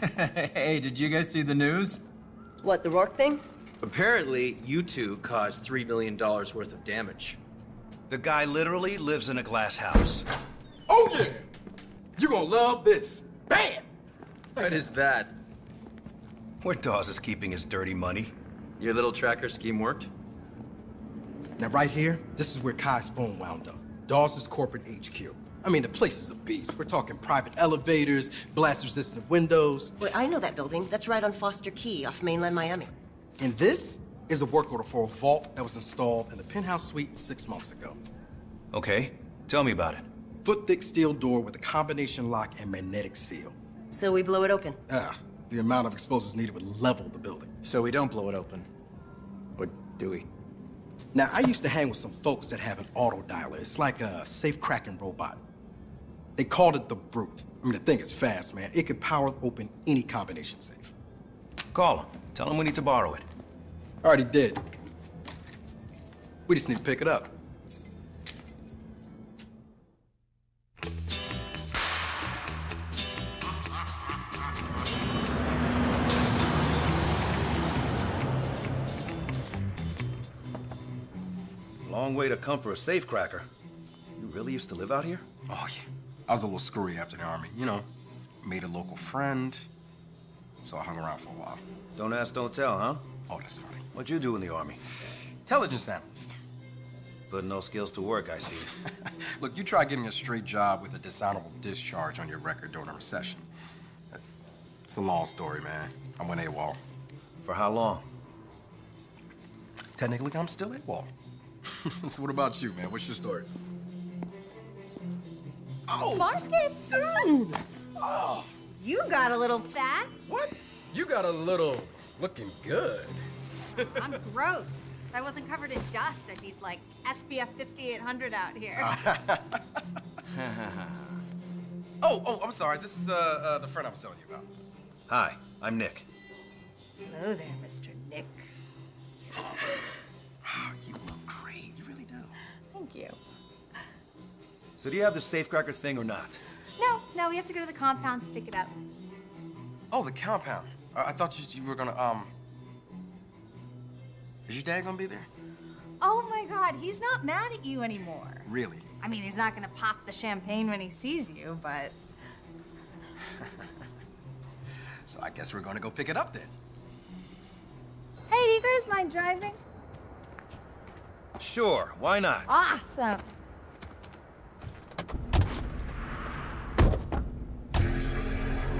hey, did you guys see the news? What, the Rourke thing? Apparently, you two caused $3 million worth of damage. The guy literally lives in a glass house. Oh yeah! You gonna love this. Bam! What is that? Where Dawes is keeping his dirty money. Your little tracker scheme worked? Now right here, this is where Khai's phone wound up. Dawes' corporate HQ. I mean, the place is a beast. We're talking private elevators, blast-resistant windows. Wait, I know that building. That's right on Foster Key off mainland Miami. And this is a work order for a vault that was installed in the penthouse suite six months ago. Okay, tell me about it. Foot-thick steel door with a combination lock and magnetic seal. So we blow it open. Ah, the amount of explosives needed would level the building. So we don't blow it open. Or do we? Now, I used to hang with some folks that have an auto dialer. It's like a safe cracking robot. They called it the Brute. I mean, the thing is fast, man. It could power open any combination safe. Call him. Tell him we need to borrow it. Already did. We just need to pick it up. Long way to come for a safecracker. You really used to live out here? Oh, yeah. I was a little screwy after the army. You know, made a local friend. So I hung around for a while. Don't ask, don't tell, huh? Oh, that's funny. What'd you do in the army? Intelligence analyst. But no skills to work, I see. Look, you try getting a straight job with a dishonorable discharge on your record during a recession. It's a long story, man. I went AWOL. For how long? Technically, I'm still AWOL. so what about you, man? What's your story? Oh, Marcus! dude! Oh, you got a little fat. What? You got a little looking good. I'm gross. If I wasn't covered in dust, I'd be like SPF 5800 out here. oh, oh, I'm sorry. This is uh, uh, the friend I was telling you about. Hi, I'm Nick. Hello there, Mr. Nick. Wow, you look great. You really do. Thank you. So do you have the safecracker thing or not? No, no, we have to go to the compound to pick it up. Oh, the compound. Uh, I thought you, you were gonna, um... Is your dad gonna be there? Oh my god, he's not mad at you anymore. Really? I mean, he's not gonna pop the champagne when he sees you, but. So I guess we're gonna go pick it up then. Hey, do you guys mind driving? Sure, why not? Awesome.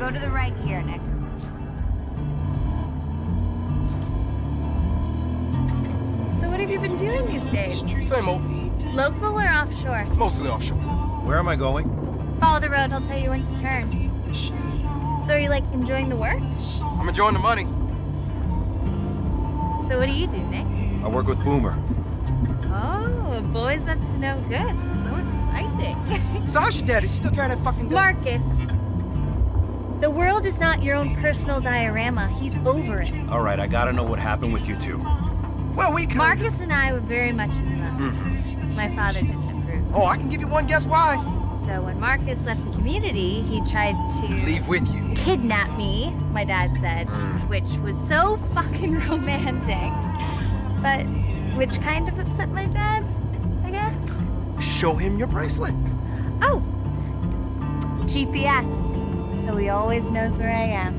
Go to the right here, Nick. So what have you been doing these days? Same old. Local or offshore? Mostly offshore. Where am I going? Follow the road, I'll tell you when to turn. So are you like enjoying the work? I'm enjoying the money. So what do you do, Nick? I work with Boomer. Oh, boy's up to no good. So exciting. So how's your dad? Is he still carrying that fucking gun? Marcus, the world is not your own personal diorama. He's over it. All right, I gotta know what happened with you two. Well, we Marcus and I were very much in love. Mm-hmm. My father didn't approve. Oh, I can give you one guess why. So when Marcus left the community, he tried to Leave with you. kidnap me, my dad said, mm. which was so fucking romantic. But which kind of upset my dad, I guess. Show him your bracelet. Oh, GPS. So he always knows where I am.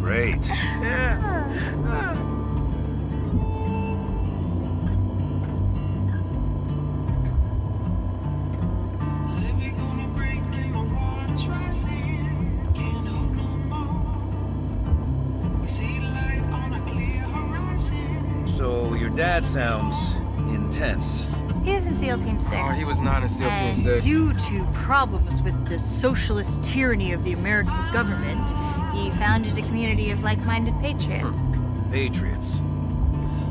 Great. So your dad sounds intense. He was in SEAL Team 6. Oh, he was not in SEAL Team And 6. Due to problems with the socialist tyranny of the American government, He founded a community of like-minded patriots. Hmm. Patriots.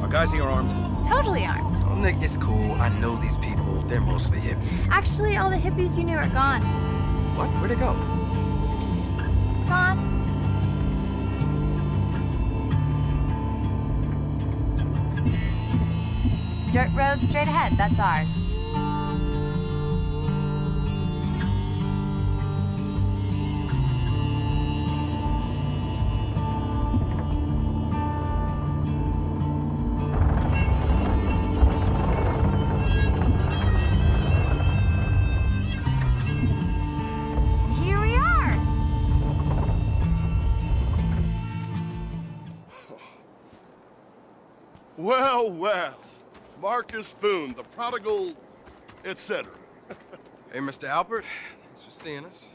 Are guys here armed? Totally armed. Oh, Nick, it's cool. I know these people. They're mostly hippies. Actually, all the hippies you knew are gone. What? Where'd they go? Just gone. Dirt road straight ahead, that's ours. Marcus Boone, the prodigal, etc. Hey, Mr. Alpert. Thanks for seeing us.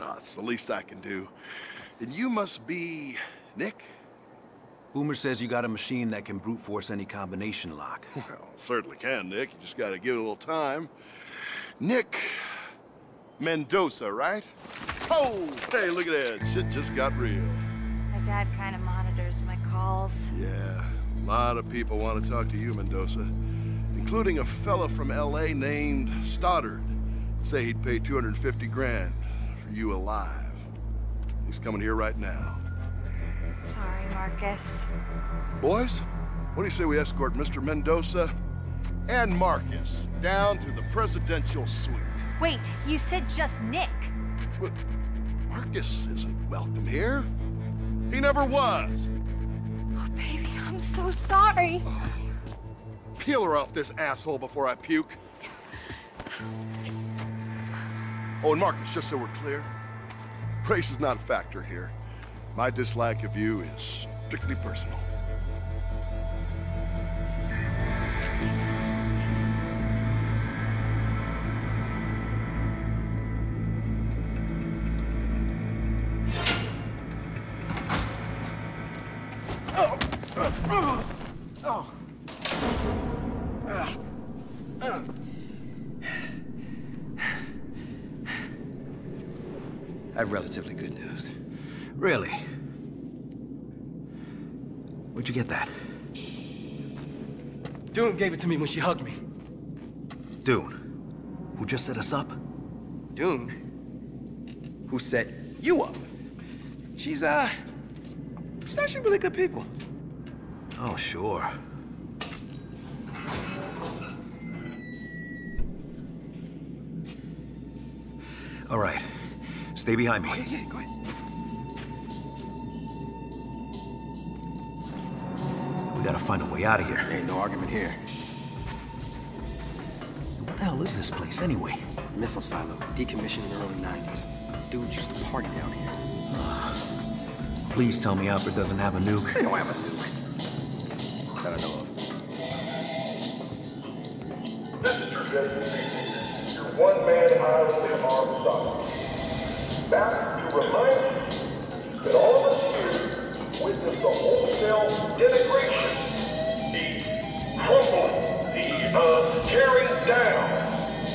Ah, it's the least I can do. And you must be Nick? Boomer says you got a machine that can brute force any combination lock. Well, certainly can, Nick. You just gotta give it a little time. Nick Mendoza, right? Oh, hey, look at that. Shit just got real. My dad kind of monitors my calls. Yeah, a lot of people want to talk to you, Mendoza. Including a fella from L.A. named Stoddard. Say he'd pay 250 grand for you alive. He's coming here right now. Sorry, Marcus. Boys, what do you say we escort Mr. Mendoza and Marcus down to the presidential suite? Wait, you said just Nick. But Marcus isn't welcome here. He never was. Oh, baby, I'm so sorry. Peel her off this asshole before I puke. Oh, and Marcus, just so we're clear, race is not a factor here. My dislike of you is strictly personal. I have relatively good news. Really? Where'd you get that? Dune gave it to me when she hugged me. Dune, who just set us up? Dune, who set you up. She's, uh, she's actually really good people. Oh, sure. Stay behind me. Oh, yeah, yeah, go ahead. We gotta find a way out of here. Ain't no argument here. What the hell is this place, anyway? Missile silo, decommissioned in the early 90s. Dudes used to party down here. Please tell me Alpert doesn't have a nuke. They don't have a nuke. Back to remind you that all of us here witnessed the wholesale denigration, the crumbling, the uh, tearing down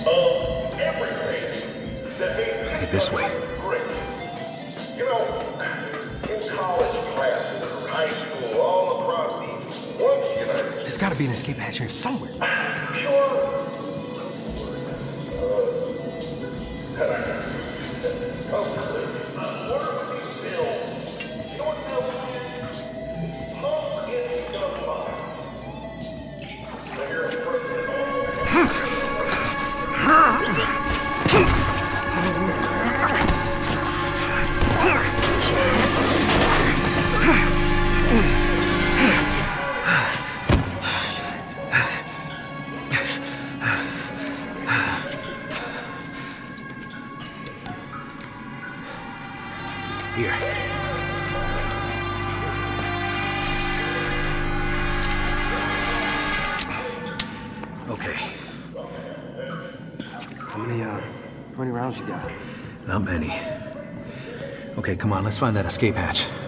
of everything that made Gotta this way. great. You know, in college classes or high school, all across the once United States, There's gotta be an escape hatch here somewhere. Pure. Find that escape hatch.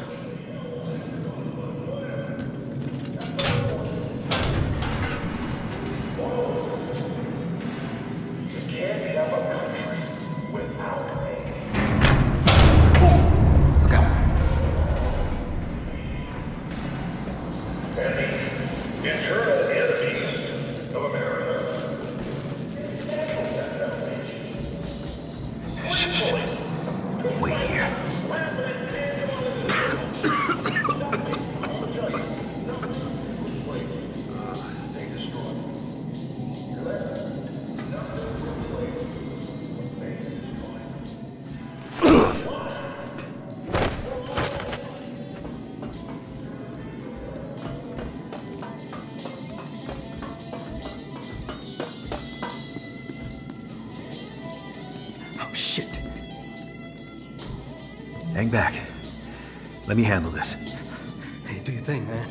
Hang back. Let me handle this. Hey, do your thing, man.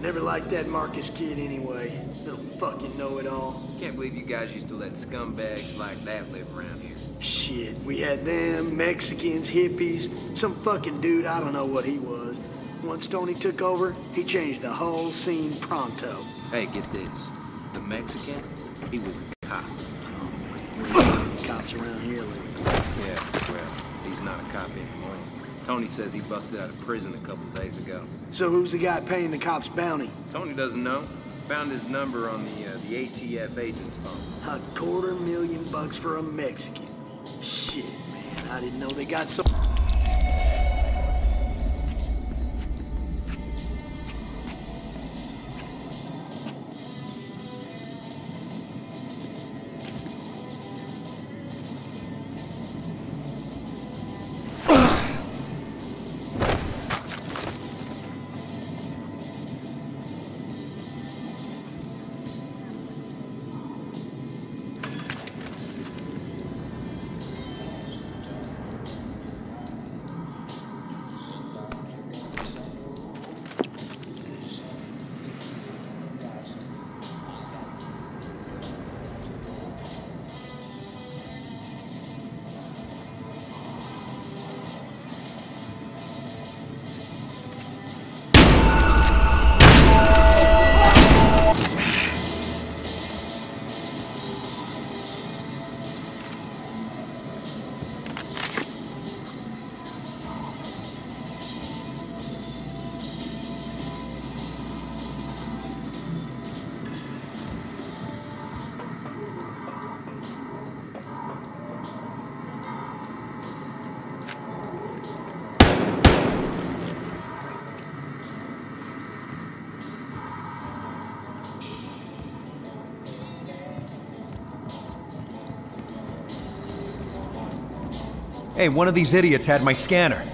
Never liked that Marcus kid anyway. Little fucking know-it-all. Can't believe you guys used to let scumbags like that live around here. Shit, we had them, Mexicans, hippies, some fucking dude, I don't know what he was. Once Tony took over, he changed the whole scene pronto. Hey, get this. The Mexican, he was a cop. Cops around here, Lee. Yeah, well, he's not a cop anymore. Tony says he busted out of prison a couple days ago. So who's the guy paying the cops bounty? Tony doesn't know. Found his number on the uh, the ATF agent's phone. A quarter million bucks for a Mexican. Shit, man, I didn't know they got so... Hey, one of these idiots had my scanner.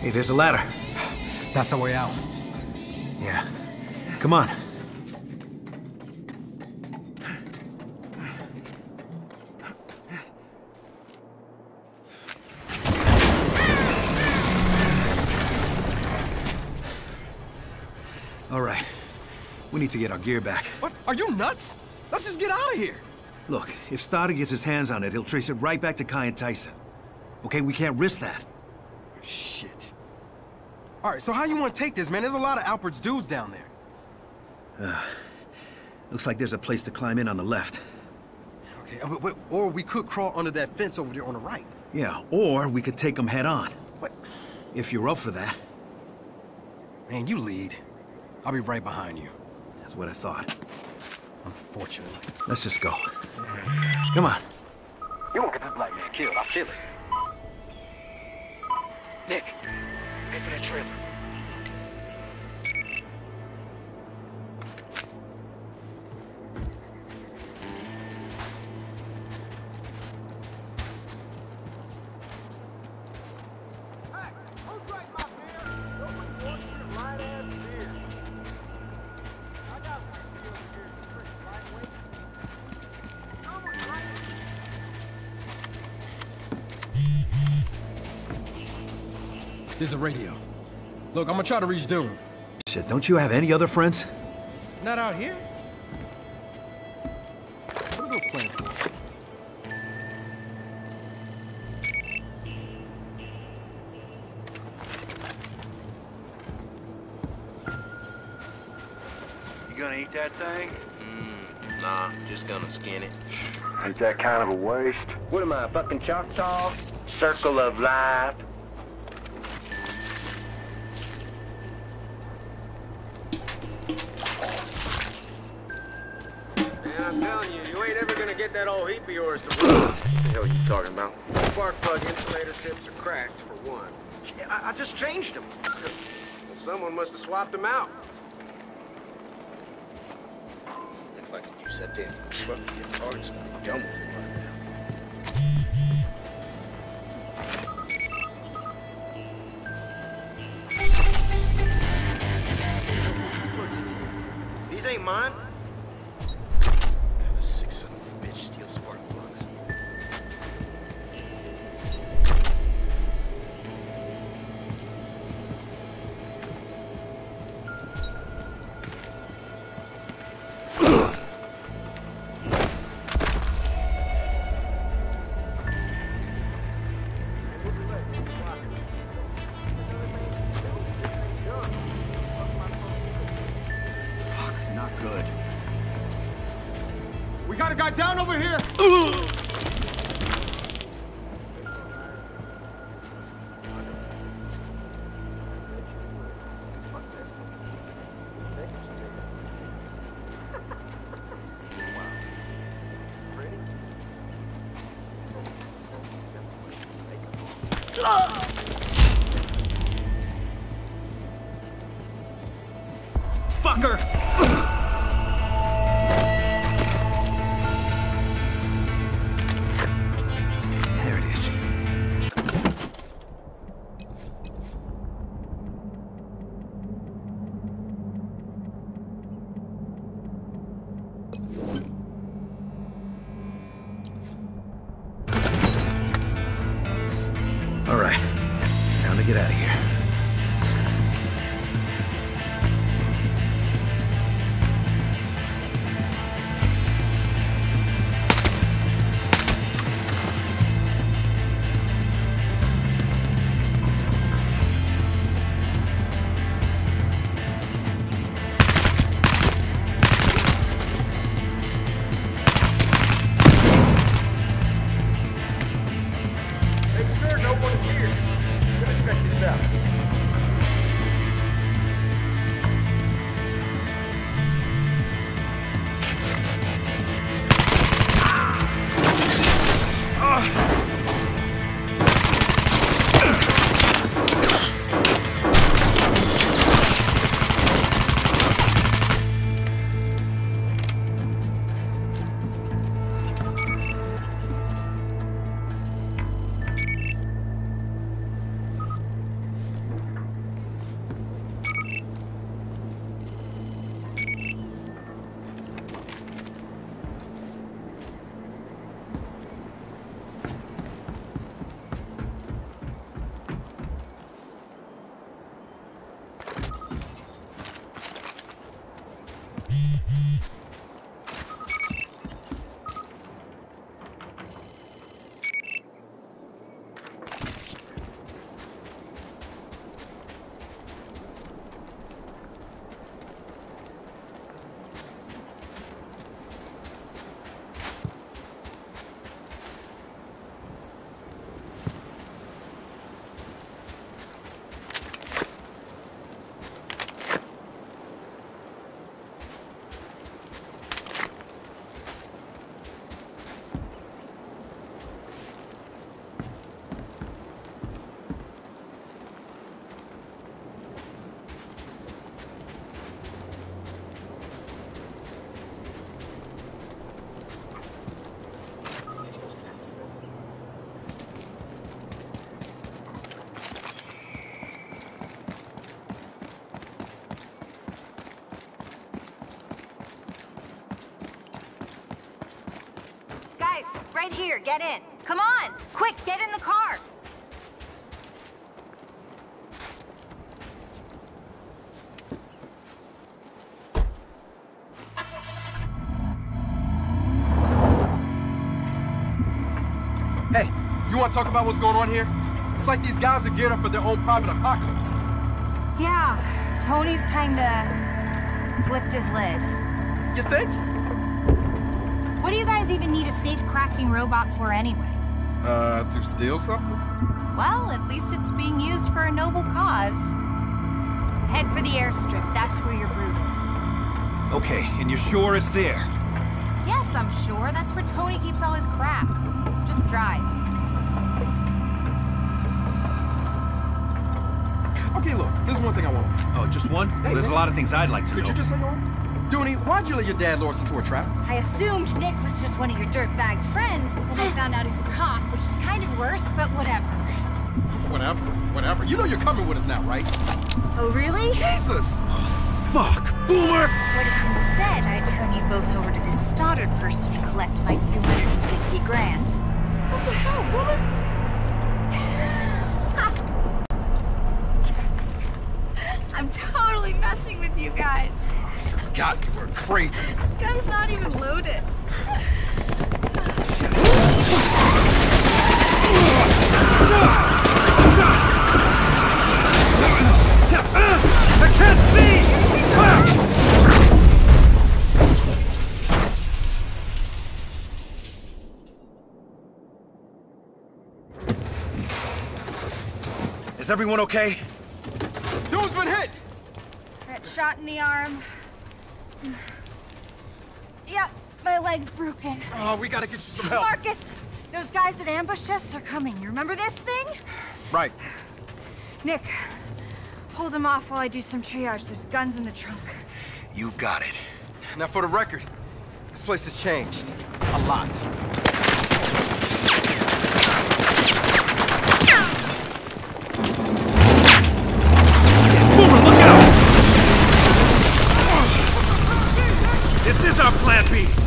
Hey, there's a ladder. That's the way out. Yeah. Come on. All right. We need to get our gear back. What? Are you nuts? Let's just get out of here. Look, if Stoddard gets his hands on it, he'll trace it right back to Khai and Tyson. Okay, we can't risk that. Shit. All right, so how you want to take this, man? There's a lot of Alpert's dudes down there. Uh, looks like there's a place to climb in on the left. Okay, uh, or we could crawl under that fence over there on the right. Yeah, or we could take them head on. What? If you're up for that. Man, you lead. I'll be right behind you. That's what I thought. Unfortunately. Let's just go. Come on. You won't get this black man killed, I feel it. Nick, get to that trailer. There's a radio. Look, I'm gonna try to reach Dune. Shit, don't you have any other friends? Not out here. What are those plans? You gonna eat that thing? Mm, nah, just gonna skin it. Ain't that kind of a waste? What am I, a fucking Choctaw? Circle of life? Hell are you talking about? Spark plug insulator tips are cracked, for one. I, I just changed them. Well, someone must have swapped them out. If I could use that damn truck to get parts, I'd be done with it down over here! Fucker! Right here, get in. Come on, quick, get in the car. Hey, you want to talk about what's going on here? It's like these guys are geared up for their own private apocalypse. Yeah, Tony's kinda flipped his lid. You think? What do you guys even need a safe cracking robot for anyway? Uh, to steal something? Well, at least it's being used for a noble cause. Head for the airstrip. That's where your Brute is. Okay, and you're sure it's there? Yes, I'm sure. That's where Tony keeps all his crap. Just drive. Okay, look, there's one thing I want to know. Oh, just one? Hey, There's a lot of things I'd like to Could know. you just hang on? Dooney, why'd you let your dad lure us into a trap? I assumed Nick was just one of your dirtbag friends, but then I found out he's a cop, which is kind of worse, but whatever. Whatever, whatever. You know you're coming with us now, right? Oh, really? Jesus! Oh, Fuck! Boomer! What if instead I turn you both over to this Stoddard person and collect my 250 grand? What the hell, woman? I'm totally messing with you guys. God, you were crazy. This gun's not even loaded. I can't see! Is everyone okay? Dude's been hit! Got shot in the arm. Yeah, my leg's broken. Oh, we gotta get you some help. Marcus, those guys that ambushed us, they're coming. You remember this thing? Right. Nick, hold him off while I do some triage. There's guns in the trunk. You got it. Now, for the record, this place has changed. A lot. Is our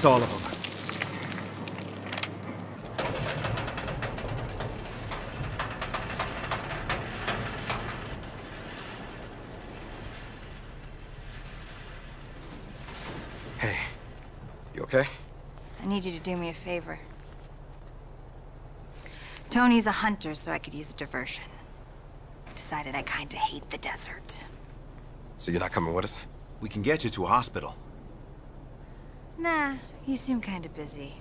That's all of them. Hey, you okay? I need you to do me a favor. Tony's a hunter, so I could use a diversion. Decided I kinda hate the desert. So you're not coming with us? We can get you to a hospital. Nah, you seem kinda busy.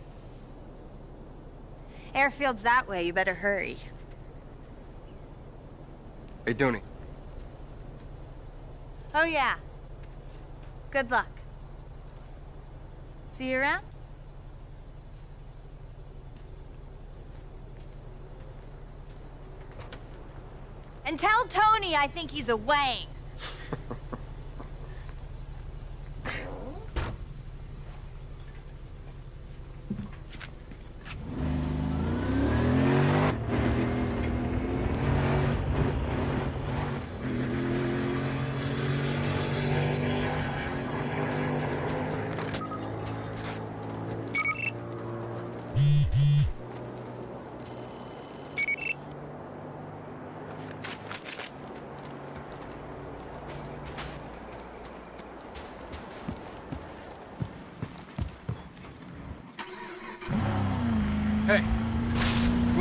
Airfield's that way, you better hurry. Hey, Dooney. Oh yeah. Good luck. See you around? And tell Tony I think he's a Wang.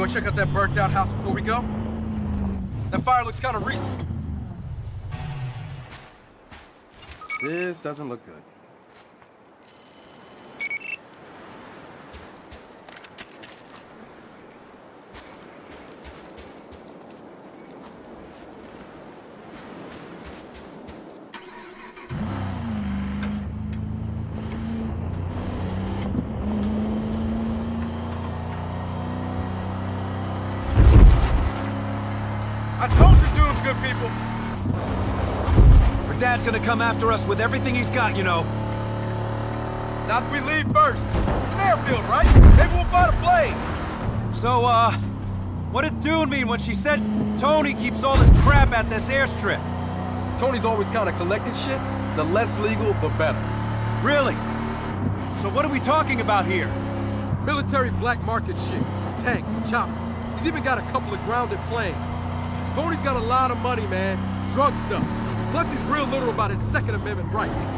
check out that burnt out house before we go? That fire looks kinda recent. This doesn't look good gonna come after us with everything he's got, you know. Not if we leave first. It's an airfield, right? Maybe we'll find a plane. So, uh, what did Dune mean when she said Tony keeps all this crap at this airstrip? Tony's always kind of collected shit. The less legal, the better. Really? So what are we talking about here? Military black market shit. Tanks, choppers. He's even got a couple of grounded planes. Tony's got a lot of money, man. Drug stuff. Plus, he's real little about his Second Amendment rights.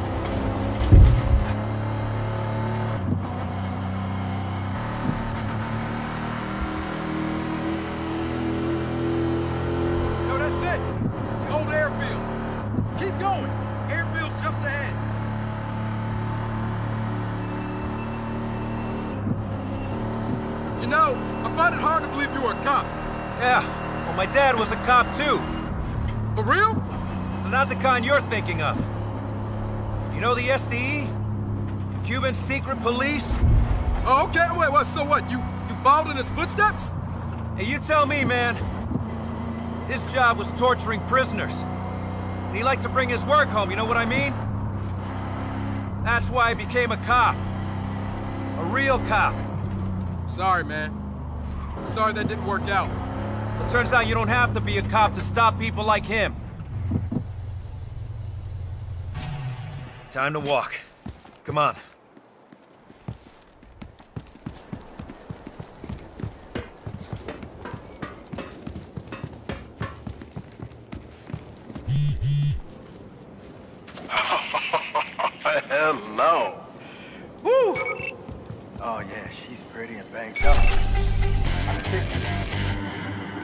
Yo, that's it. The old airfield. Keep going. Airfield's just ahead. You know, I find it hard to believe you were a cop. Yeah, well, my dad was a cop too. For real? Not the kind you're thinking of. You know the SDE? Cuban secret police? Oh, okay. Wait, what? So what? You you followed in his footsteps? Hey, you tell me, man. His job was torturing prisoners. And he liked to bring his work home, you know what I mean? That's why I became a cop. A real cop. Sorry, man. Sorry that didn't work out. It turns out you don't have to be a cop to stop people like him. Time to walk. Come on. Hello. Woo! Oh, yeah, she's pretty and banged up.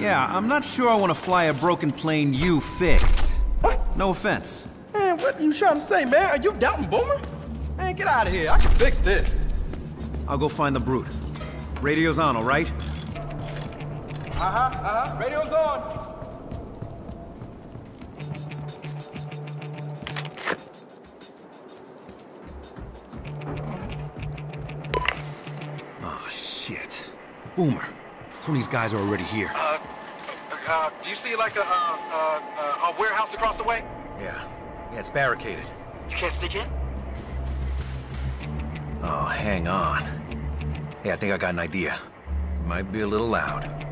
Yeah, I'm not sure I want to fly a broken plane you fixed. No offense. Man, what you trying to say, man? Are you doubting Boomer? Man, get out of here. I can fix this. I'll go find the brute. Radio's on, all right? Uh-huh, uh-huh. Radio's on. Oh, shit. Boomer. Tony's guys are already here. Uh, uh, do you see like a, uh, uh, uh, a warehouse across the way? Yeah. Yeah, it's barricaded. You can't sneak in? Oh, hang on. Hey, I think I got an idea. Might be a little loud.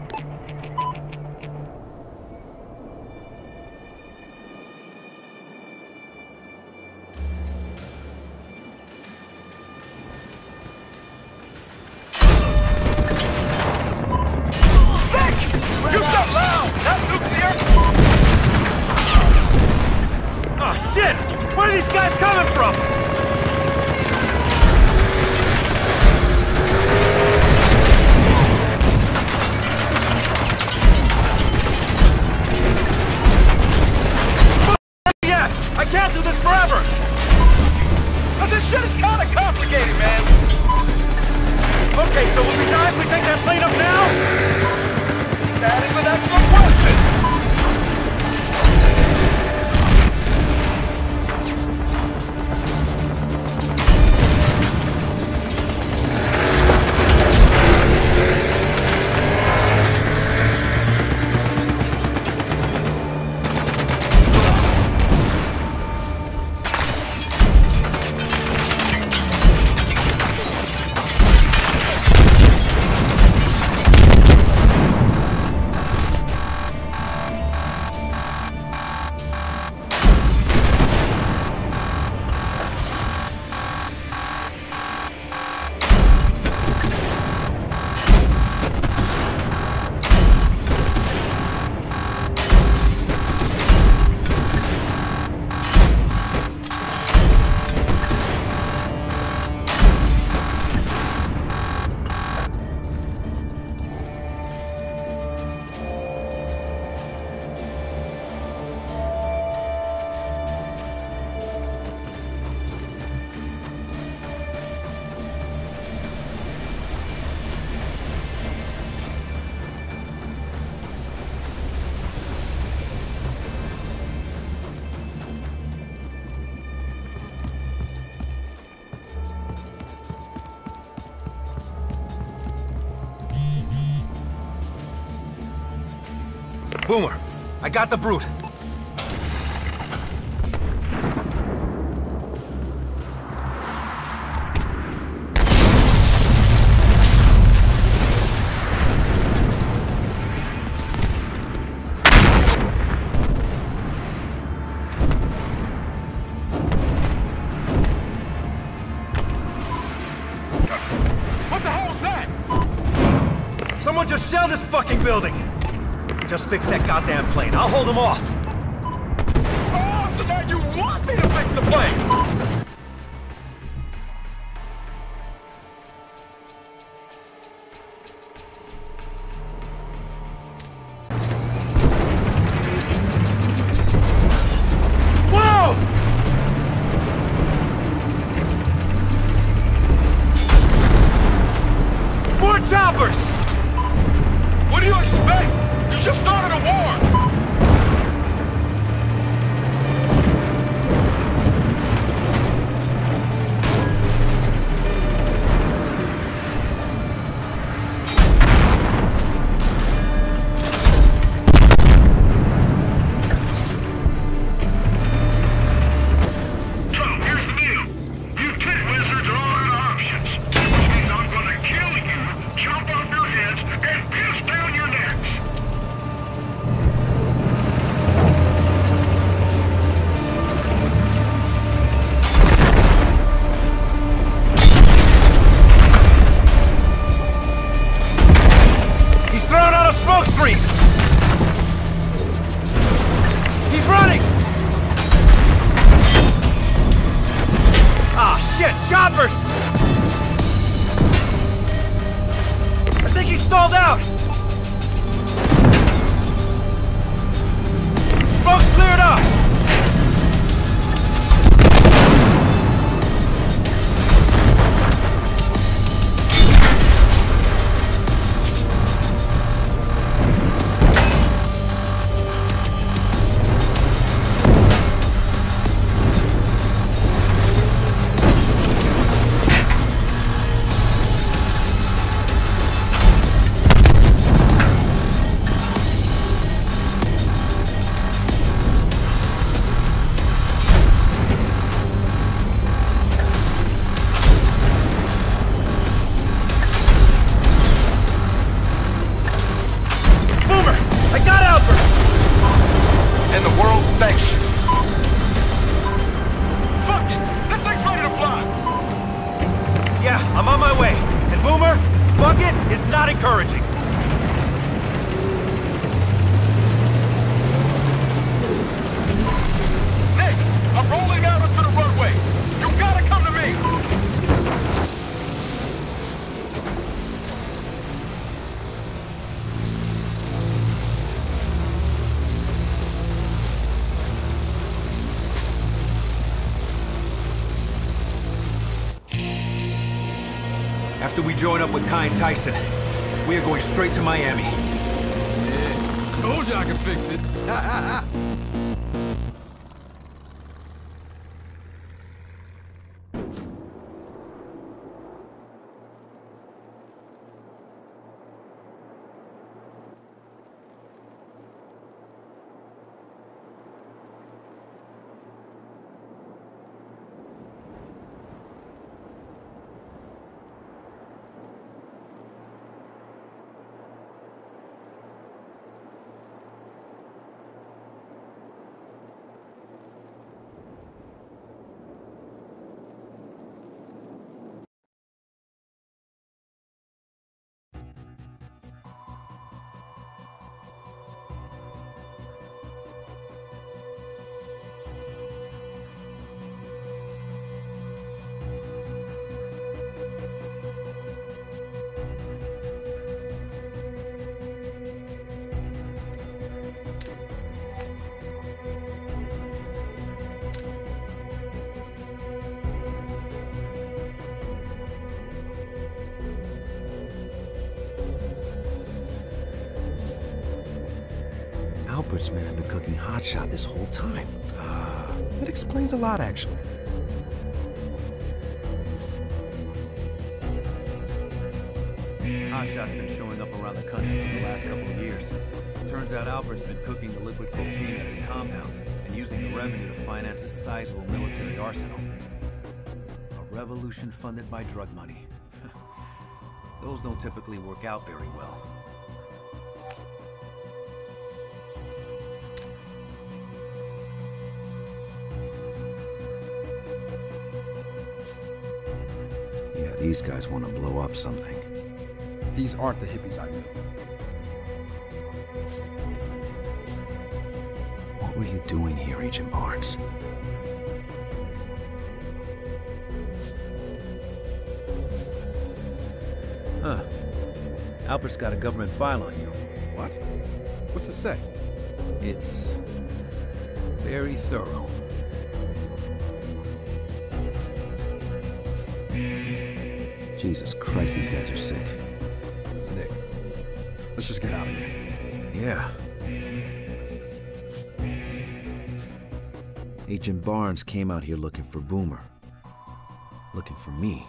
got the brute. What the hell was that? Someone just shell this fucking building! Just fix that goddamn plane. I'll hold them off. Oh, so now you want me to fix the plane? Join up with Khai and Tyson, we are going straight to Miami. Yeah, told you I could fix it. Alpert's men have been cooking hotshot this whole time. Ah, that explains a lot, actually. Hotshot's been showing up around the country for the last couple of years. Turns out Alpert's been cooking the liquid cocaine at his compound and using the revenue to finance a sizable military arsenal. A revolution funded by drug money. Those don't typically work out very well. These guys want to blow up something. These aren't the hippies I knew. What were you doing here, Agent Barnes? Huh. Alpert's got a government file on you. What? What's it say? It's very thorough. Jesus Christ, these guys are sick. Nick, let's just get out of here. Yeah. Agent Barnes came out here looking for Boomer. Looking for me.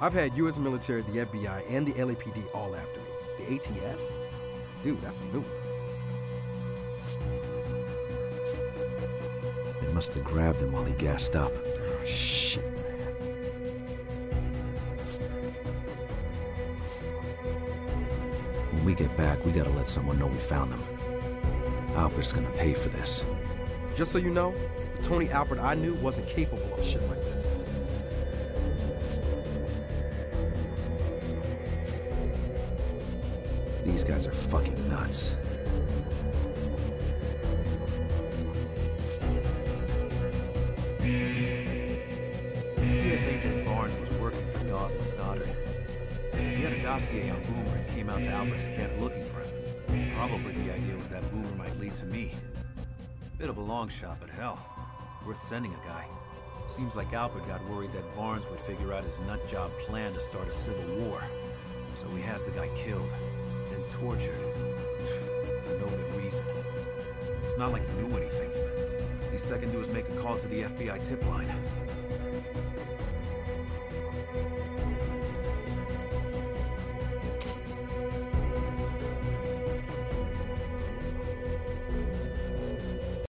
I've had U.S. military, the FBI, and the LAPD all after me. The ATF? Dude, that's a new one. They must have grabbed him while he gassed up. Oh, When we get back, we gotta let someone know we found them. Alpert's gonna pay for this. Just so you know, the Tony Alpert I knew wasn't capable of shit like this. These guys are fucking nuts. Dossier on Boomer and came out to Alpert's camp looking for him. Probably the idea was that Boomer might lead to me. Bit of a long shot, but hell, worth sending a guy. Seems like Alpert got worried that Barnes would figure out his nutjob plan to start a civil war. So he has the guy killed, then tortured. For no good reason. It's not like he knew anything. Least I can do is make a call to the FBI tip line.